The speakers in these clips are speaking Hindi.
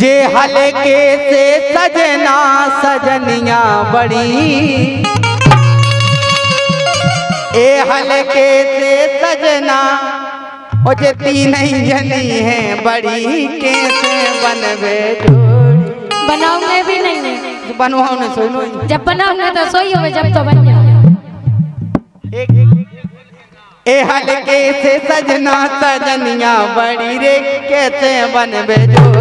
जे हलके से सजना सजनिया बड़ी। ए हलके से सजना ओ जे तीन जनी है बड़ी कैसे बनवे जोड़ी? बनाऊँगे भी नहीं। है बनवाओ ने सुनो। जब बनाऊँगे तो सोई होगे जब तो बन जाए ए हलके से सजना सजनिया बड़ी रे कैसे बनवे जोड़ी?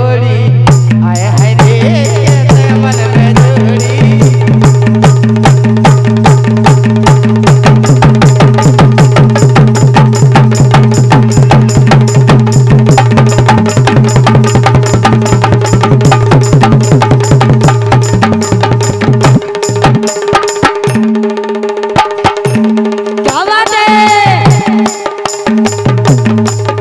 ए